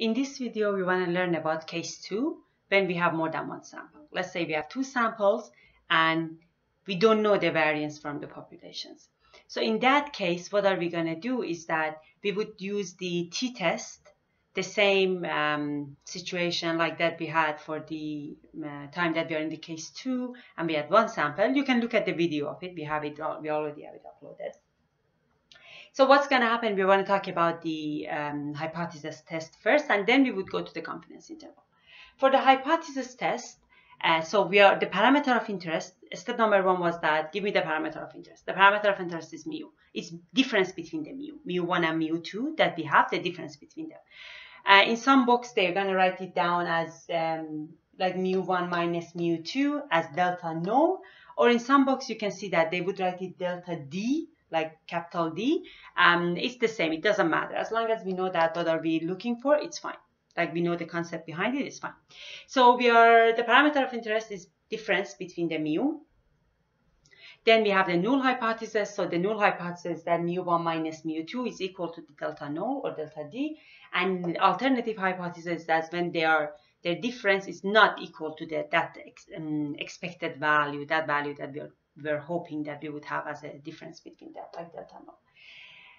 In this video, we want to learn about case 2 when we have more than one sample. Let's say we have two samples and we don't know the variance from the populations. So in that case, what are we going to do is that we would use the t-test, the same um, situation like that we had for the uh, time that we are in the case 2 and we had one sample. You can look at the video of it. We have it, we already have it uploaded. So what's going to happen, we want to talk about the um, hypothesis test first, and then we would go to the confidence interval. For the hypothesis test, uh, so we are the parameter of interest. Step number one was that give me the parameter of interest. The parameter of interest is mu. It's difference between the mu, mu one and mu two that we have the difference between them. Uh, in some books, they're going to write it down as um, like mu one minus mu two as delta null, or in some books you can see that they would write it delta d like capital D, um, it's the same. It doesn't matter. As long as we know that what are we looking for, it's fine. Like we know the concept behind it, it's fine. So we are, the parameter of interest is difference between the mu. Then we have the null hypothesis. So the null hypothesis that mu1 minus mu2 is equal to the delta null or delta D. And alternative hypothesis that when they are their difference is not equal to the, that ex, um, expected value, that value that we are were hoping that we would have as a difference between that, like delta null.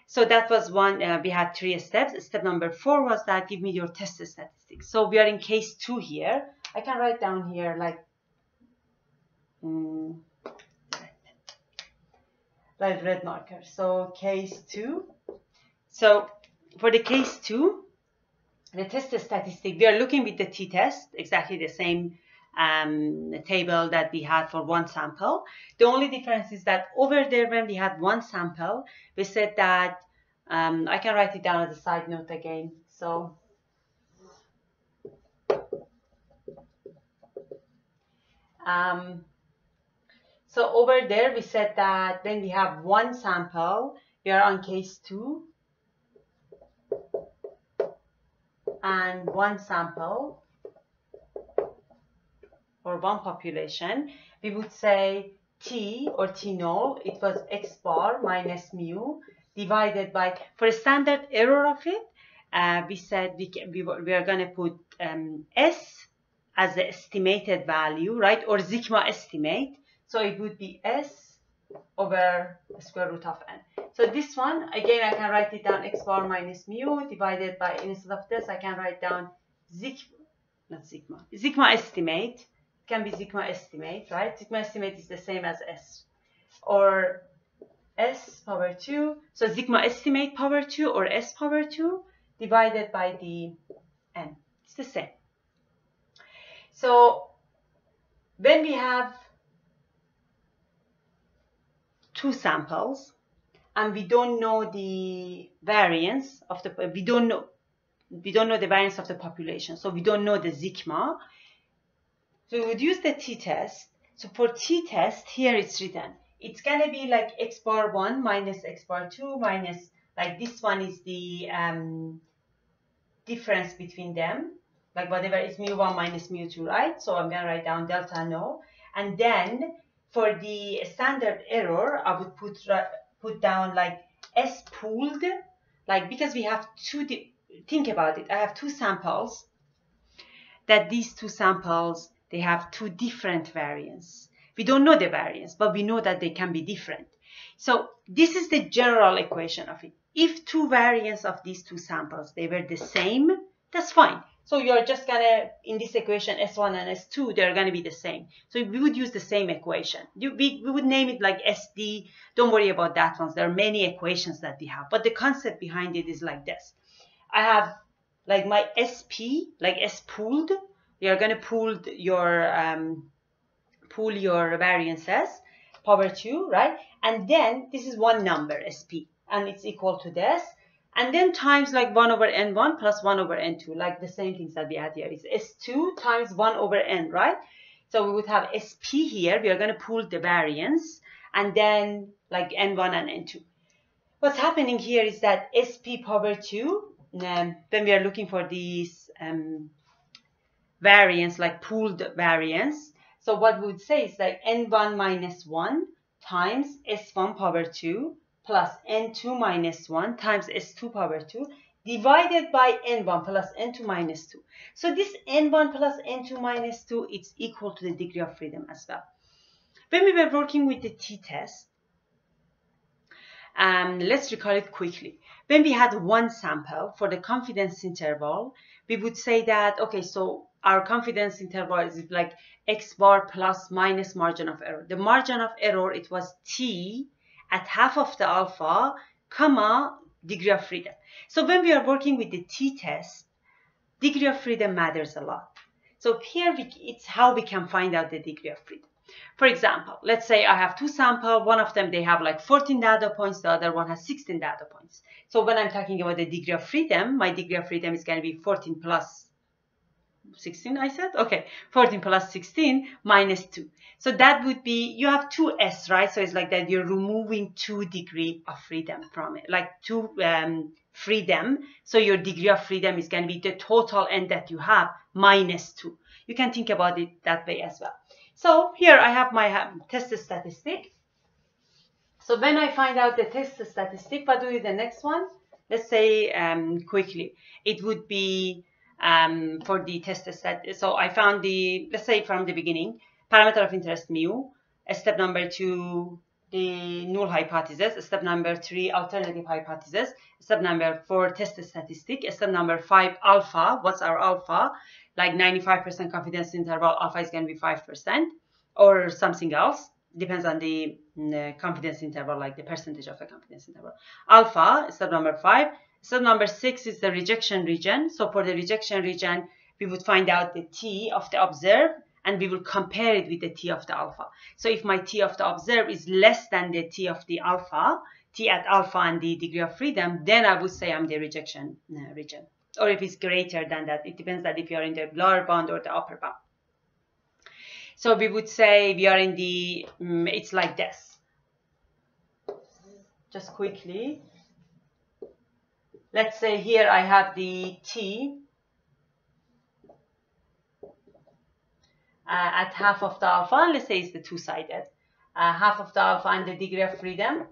So that was one, uh, we had three steps. Step number four was that give me your test statistics. So we are in case two here. I can write down here like, um, like red marker. So case two. So for the case two, the test statistic, we are looking with the t-test, exactly the same um, table that we had for one sample. The only difference is that over there when we had one sample, we said that, um, I can write it down as a side note again. So, um, so over there we said that when we have one sample, we are on case two, and one sample or one population, we would say t or t null, it was x bar minus mu divided by, for a standard error of it, uh, we said we, can, we, we are going to put um, s as the estimated value, right, or sigma estimate. So it would be s over square root of n. So this one, again, I can write it down x bar minus mu divided by, instead of this, I can write down sigma, not sigma, sigma estimate can be sigma estimate, right? Sigma estimate is the same as S. Or S power 2. So sigma estimate power 2 or S power 2 divided by the N. It's the same. So when we have two samples and we don't know the variance of the, we don't know, we don't know the variance of the population. So we don't know the sigma so we would use the t-test. So for t-test, here it's written. It's going to be like x bar 1 minus x bar 2 minus, like this one is the um, difference between them. Like whatever is mu1 minus mu2, right? So I'm going to write down delta null. And then for the standard error, I would put, put down like S pooled, like because we have two, think about it, I have two samples, that these two samples they have two different variance. We don't know the variance, but we know that they can be different. So this is the general equation of it. If two variance of these two samples, they were the same, that's fine. So you're just gonna, in this equation, S1 and S2, they're gonna be the same. So we would use the same equation. We, we would name it like SD. Don't worry about that one. There are many equations that we have, but the concept behind it is like this. I have like my SP, like S pooled, you're going to pull your um, pool your variances power 2 right? And then this is one number sp and it's equal to this. And then times like 1 over n1 plus 1 over n2 like the same things that we had here. Is s2 times 1 over n right? So we would have sp here. We are going to pull the variance and then like n1 and n2 what's happening here is that sp power 2 um, when we are looking for these um, variance, like pooled variance. So what we would say is like n1 minus 1 times s1 power 2 plus n2 minus 1 times s2 power 2 divided by n1 plus n2 minus 2. So this n1 plus n2 minus 2 it's equal to the degree of freedom as well. When we were working with the t-test, um, let's recall it quickly. When we had one sample for the confidence interval, we would say that, okay, so our confidence interval is like x bar plus minus margin of error. The margin of error, it was t at half of the alpha, comma, degree of freedom. So when we are working with the t-test, degree of freedom matters a lot. So here we, it's how we can find out the degree of freedom. For example, let's say I have two samples. One of them, they have like 14 data points. The other one has 16 data points. So when I'm talking about the degree of freedom, my degree of freedom is going to be 14 plus 16 I said? Okay 14 plus 16 minus 2 so that would be you have two s right? So it's like that you're removing two degree of freedom from it like two um, freedom. So your degree of freedom is going to be the total n that you have minus 2 you can think about it that way as well. So here I have my um, test statistic. So when I find out the test statistic what do the next one? Let's say um, quickly. It would be um, for the test set. So I found the, let's say from the beginning, parameter of interest mu, step number two, the null hypothesis, step number three, alternative hypothesis, step number four, test statistic, step number five, alpha, what's our alpha? Like 95% confidence interval, alpha is going to be 5% or something else. Depends on the, the confidence interval, like the percentage of the confidence interval. Alpha, step number five, so number six is the rejection region. So for the rejection region, we would find out the T of the observed and we will compare it with the T of the alpha. So if my T of the observed is less than the T of the alpha, T at alpha and the degree of freedom, then I would say I'm the rejection uh, region. Or if it's greater than that, it depends that if you're in the lower bound or the upper bound. So we would say we are in the, um, it's like this. Just quickly, let's say here I have the t uh, at half of the alpha, let's say it's the two-sided, uh, half of the alpha and the degree of freedom.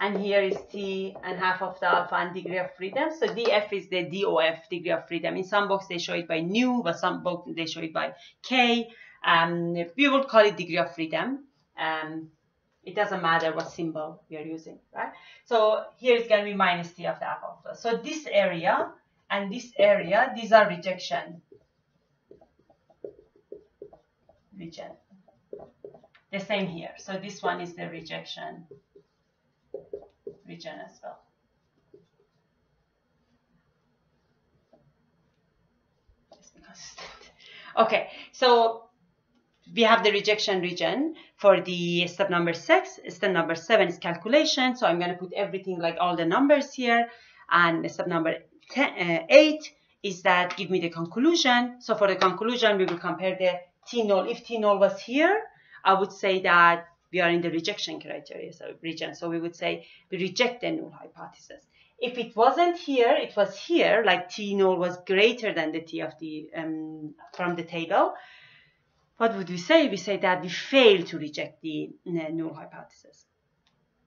And here is t and half of the alpha and degree of freedom. So df is the DOF, degree of freedom. In some books they show it by nu, but some books they show it by k. Um, we would call it degree of freedom. Um, it doesn't matter what symbol are using, right? So here is going to be minus t of the alpha. So this area and this area, these are rejection region. The same here. So this one is the rejection region as well. Okay, so we have the rejection region for the step number six. Step number seven is calculation. So I'm going to put everything like all the numbers here. And step number ten, uh, eight is that give me the conclusion. So for the conclusion, we will compare the T null. If T null was here, I would say that we are in the rejection criteria so region. So we would say we reject the null hypothesis. If it wasn't here, it was here, like T null was greater than the T of the um, from the table what would we say? We say that we fail to reject the uh, null hypothesis.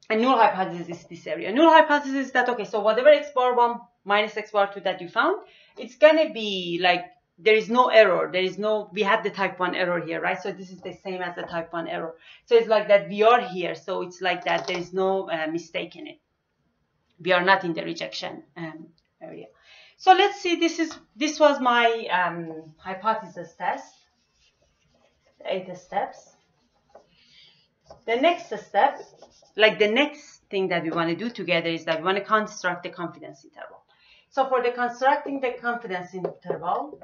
And null hypothesis is this area. Null hypothesis is that, okay, so whatever x bar 1 minus x bar 2 that you found, it's going to be like, there is no error. There is no, we had the type 1 error here, right? So this is the same as the type 1 error. So it's like that we are here. So it's like that there is no uh, mistake in it. We are not in the rejection um, area. So let's see, this is this was my um, hypothesis test eight steps. The next step, like the next thing that we want to do together is that we want to construct the confidence interval. So for the constructing the confidence interval,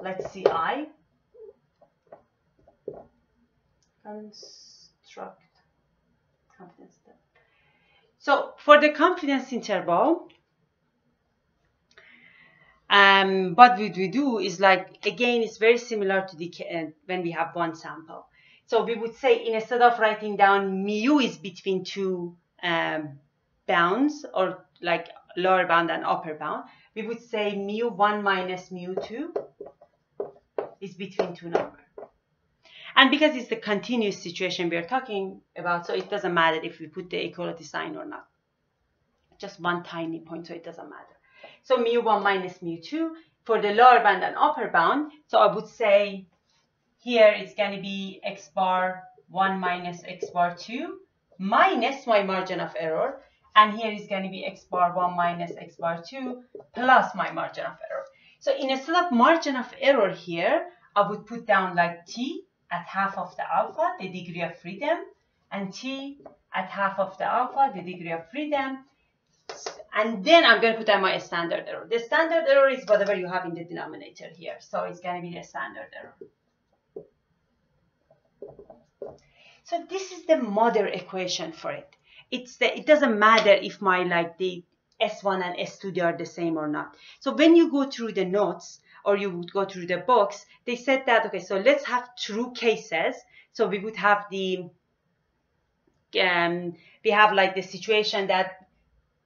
let's see I. Construct confidence interval. So for the confidence interval, um, what we do is like, again, it's very similar to the uh, when we have one sample. So we would say instead of writing down mu is between two um, bounds or like lower bound and upper bound, we would say mu 1 minus mu 2 is between two numbers. And because it's the continuous situation we are talking about, so it doesn't matter if we put the equality sign or not just one tiny point, so it doesn't matter. So mu1 minus mu2 for the lower bound and upper bound. So I would say here it's going to be x bar 1 minus x bar 2 minus my margin of error. And here is going to be x bar 1 minus x bar 2 plus my margin of error. So instead of margin of error here, I would put down like t at half of the alpha, the degree of freedom, and t at half of the alpha, the degree of freedom, and then I'm going to put down my standard error. The standard error is whatever you have in the denominator here. So it's going to be the standard error. So this is the mother equation for it. It's the, it doesn't matter if my like the S1 and S2 they are the same or not. So when you go through the notes or you would go through the books, they said that okay, so let's have true cases. So we would have the um, we have like the situation that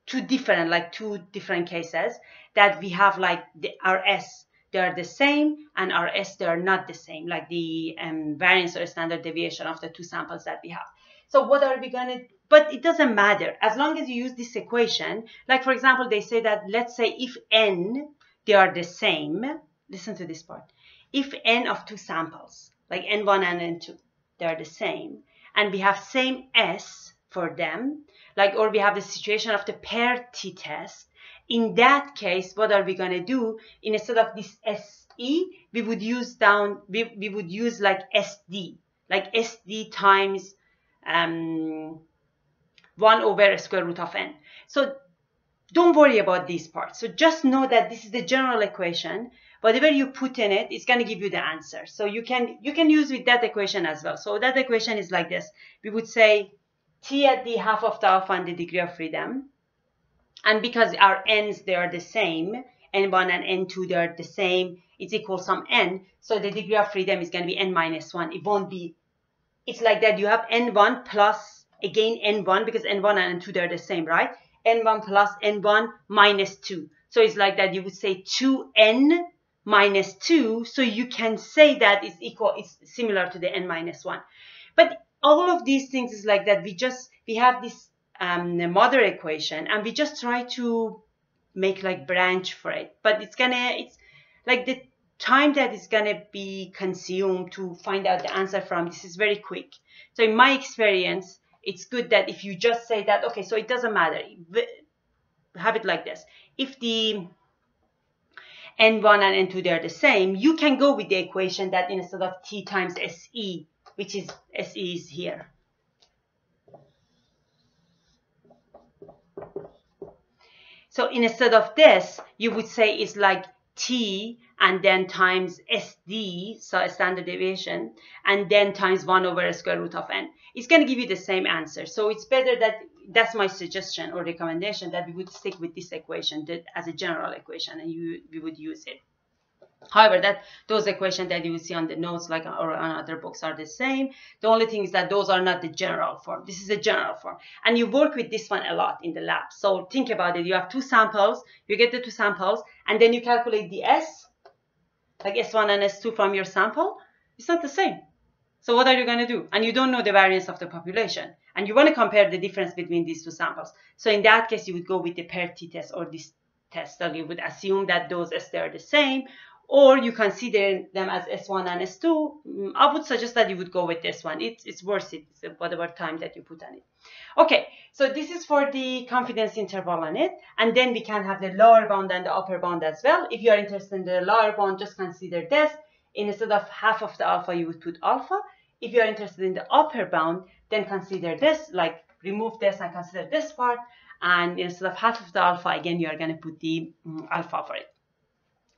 two different, like two different cases that we have like the, RS, they are the same and our S, they are not the same, like the um, variance or standard deviation of the two samples that we have. So what are we going to, but it doesn't matter. As long as you use this equation, like for example, they say that, let's say if N, they are the same, listen to this part. If N of two samples, like N1 and N2, they are the same, and we have same S for them, like or we have the situation of the pair t-test in that case what are we going to do? Instead of this se we would use down we, we would use like sd like sd times um 1 over square root of n. So don't worry about these parts so just know that this is the general equation. Whatever you put in it it's going to give you the answer. So you can you can use with that equation as well. So that equation is like this. We would say t at the half of the alpha and the degree of freedom. And because our n's, they are the same, n1 and n2, they are the same, it's equal some n. So the degree of freedom is going to be n minus 1. It won't be, it's like that. You have n1 plus, again, n1, because n1 and n2, they're the same, right? n1 plus n1 minus 2. So it's like that. You would say 2n minus 2. So you can say that it's equal, it's similar to the n minus 1. But all of these things is like that. We just, we have this um, mother equation and we just try to make like branch for it. But it's gonna, it's like the time that is gonna be consumed to find out the answer from this is very quick. So in my experience, it's good that if you just say that, okay, so it doesn't matter. Have it like this. If the N1 and N2, they're the same, you can go with the equation that instead of T times SE, which is SE is here. So instead of this, you would say it's like T and then times SD, so standard deviation, and then times 1 over square root of n. It's going to give you the same answer. So it's better that, that's my suggestion or recommendation, that we would stick with this equation as a general equation and you, we would use it. However, that those equations that you will see on the notes like or on other books are the same. The only thing is that those are not the general form. This is a general form. And you work with this one a lot in the lab. So think about it. You have two samples. You get the two samples and then you calculate the S, like S1 and S2 from your sample. It's not the same. So what are you going to do? And you don't know the variance of the population. And you want to compare the difference between these two samples. So in that case, you would go with the pair t-test or this test. So you would assume that those S are the same or you consider them as S1 and S2, mm, I would suggest that you would go with this one. It's, it's worth it, whatever time that you put on it. Okay, so this is for the confidence interval on it. And then we can have the lower bound and the upper bound as well. If you are interested in the lower bound, just consider this. Instead of half of the alpha, you would put alpha. If you are interested in the upper bound, then consider this, like remove this and consider this part. And instead of half of the alpha, again, you are going to put the um, alpha for it.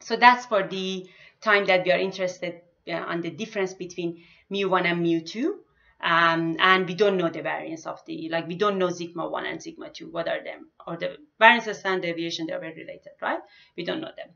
So that's for the time that we are interested uh, on the difference between mu1 and mu2. Um, and we don't know the variance of the, like we don't know sigma 1 and sigma 2, what are them? Or the variance and standard deviation, they are very related, right? We don't know them.